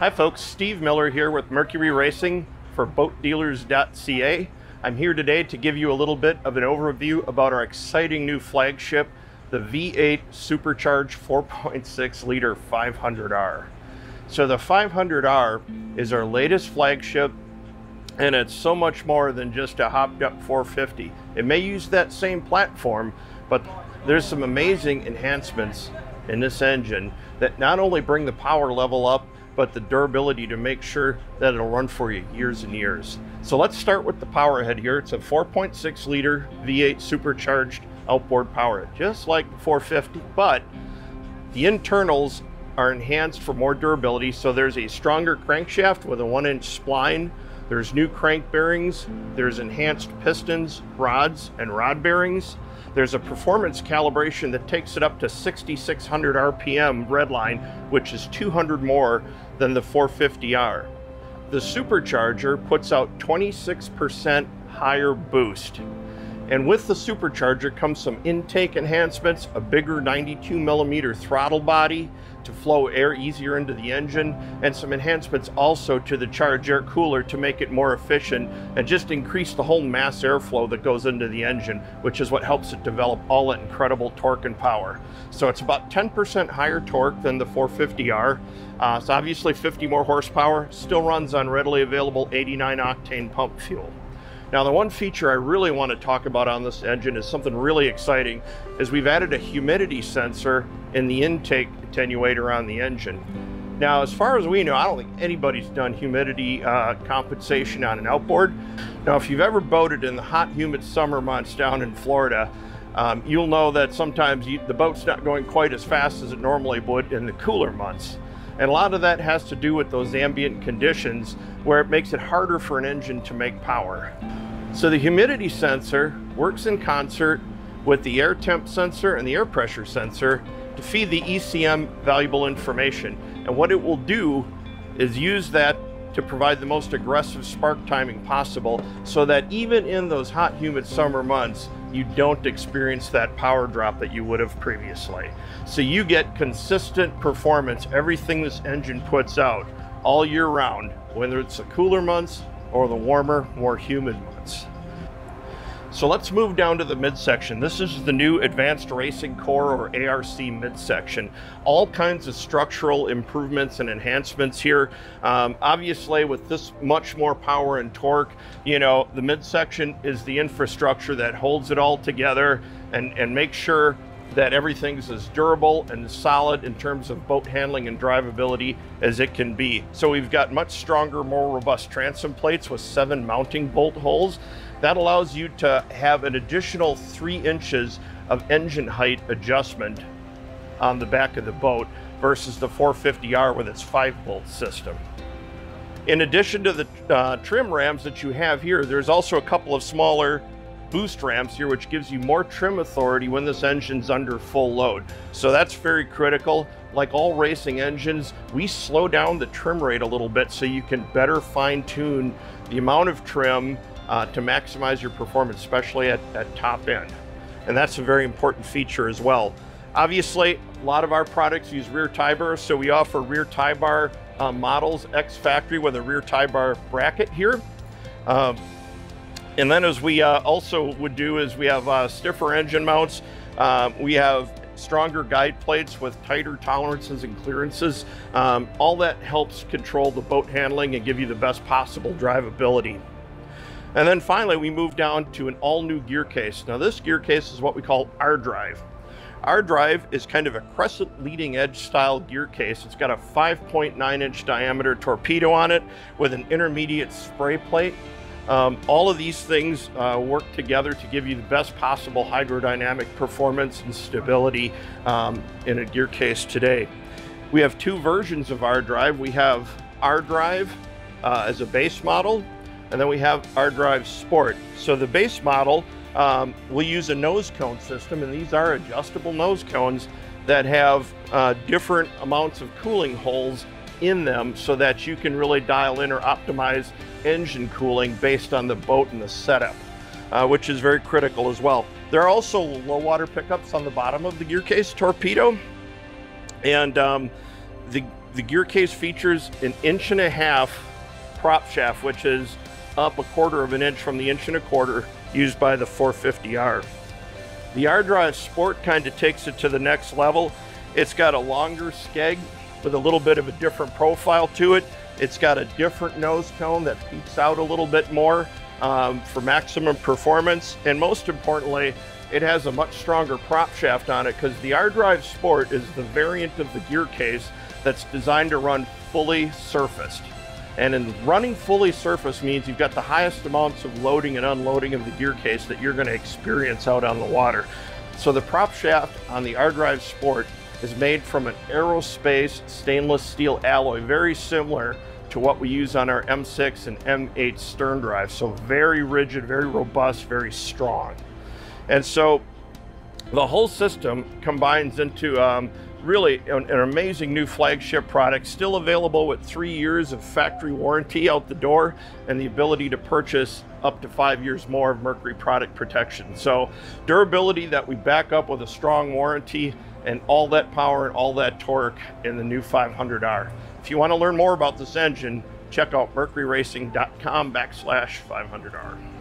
Hi folks, Steve Miller here with Mercury Racing for BoatDealers.ca. I'm here today to give you a little bit of an overview about our exciting new flagship, the V8 Supercharged 4.6 liter 500R. So the 500R is our latest flagship and it's so much more than just a hopped up 450. It may use that same platform, but there's some amazing enhancements in this engine that not only bring the power level up, but the durability to make sure that it'll run for you years and years. So let's start with the power head here. It's a 4.6 liter V8 supercharged outboard power, just like the 450, but the internals are enhanced for more durability. So there's a stronger crankshaft with a one inch spline. There's new crank bearings. There's enhanced pistons, rods, and rod bearings. There's a performance calibration that takes it up to 6,600 RPM redline, which is 200 more than the 450R. The supercharger puts out 26% higher boost. And with the supercharger comes some intake enhancements, a bigger 92 millimeter throttle body, to flow air easier into the engine and some enhancements also to the charge air cooler to make it more efficient and just increase the whole mass airflow that goes into the engine, which is what helps it develop all that incredible torque and power. So it's about 10% higher torque than the 450R. Uh, it's obviously 50 more horsepower, still runs on readily available 89 octane pump fuel. Now the one feature I really want to talk about on this engine is something really exciting is we've added a humidity sensor in the intake attenuator on the engine. Now as far as we know, I don't think anybody's done humidity uh, compensation on an outboard. Now if you've ever boated in the hot humid summer months down in Florida, um, you'll know that sometimes you, the boat's not going quite as fast as it normally would in the cooler months. And a lot of that has to do with those ambient conditions where it makes it harder for an engine to make power. So the humidity sensor works in concert with the air temp sensor and the air pressure sensor to feed the ECM valuable information. And what it will do is use that to provide the most aggressive spark timing possible so that even in those hot, humid summer months, you don't experience that power drop that you would have previously. So you get consistent performance, everything this engine puts out all year round, whether it's the cooler months or the warmer, more humid months. So let's move down to the midsection. This is the new Advanced Racing Core or ARC midsection. All kinds of structural improvements and enhancements here. Um, obviously with this much more power and torque, you know, the midsection is the infrastructure that holds it all together and, and makes sure that everything's as durable and solid in terms of boat handling and drivability as it can be. So we've got much stronger, more robust transom plates with seven mounting bolt holes. That allows you to have an additional three inches of engine height adjustment on the back of the boat versus the 450R with its five bolt system. In addition to the uh, trim rams that you have here, there's also a couple of smaller boost ramps here, which gives you more trim authority when this engine's under full load. So that's very critical. Like all racing engines, we slow down the trim rate a little bit so you can better fine tune the amount of trim uh, to maximize your performance, especially at, at top end. And that's a very important feature as well. Obviously, a lot of our products use rear tie bars, so we offer rear tie bar uh, models X factory with a rear tie bar bracket here. Um, and then as we uh, also would do is we have uh, stiffer engine mounts. Um, we have stronger guide plates with tighter tolerances and clearances. Um, all that helps control the boat handling and give you the best possible drivability. And then finally, we move down to an all new gear case. Now this gear case is what we call R drive. R drive is kind of a crescent leading edge style gear case. It's got a 5.9 inch diameter torpedo on it with an intermediate spray plate um, all of these things uh, work together to give you the best possible hydrodynamic performance and stability um, in a gear case today. We have two versions of R Drive. We have R Drive uh, as a base model, and then we have R Drive Sport. So the base model um, will use a nose cone system, and these are adjustable nose cones that have uh, different amounts of cooling holes in them so that you can really dial in or optimize engine cooling based on the boat and the setup, uh, which is very critical as well. There are also low water pickups on the bottom of the gear case torpedo. And um, the the gear case features an inch and a half prop shaft, which is up a quarter of an inch from the inch and a quarter used by the 450R. The R-Drive Sport kind of takes it to the next level. It's got a longer skeg with a little bit of a different profile to it. It's got a different nose cone that peeks out a little bit more um, for maximum performance. And most importantly, it has a much stronger prop shaft on it because the R-Drive Sport is the variant of the gear case that's designed to run fully surfaced. And in running fully surface means you've got the highest amounts of loading and unloading of the gear case that you're going to experience out on the water. So the prop shaft on the R-Drive Sport is made from an aerospace stainless steel alloy, very similar to what we use on our M6 and M8 stern drive. So very rigid, very robust, very strong. And so the whole system combines into um, really an, an, amazing new flagship product, still available with three years of factory warranty out the door and the ability to purchase up to five years more of Mercury product protection. So durability that we back up with a strong warranty and all that power and all that torque in the new 500R. If you want to learn more about this engine, check out mercuryracing.com backslash 500R.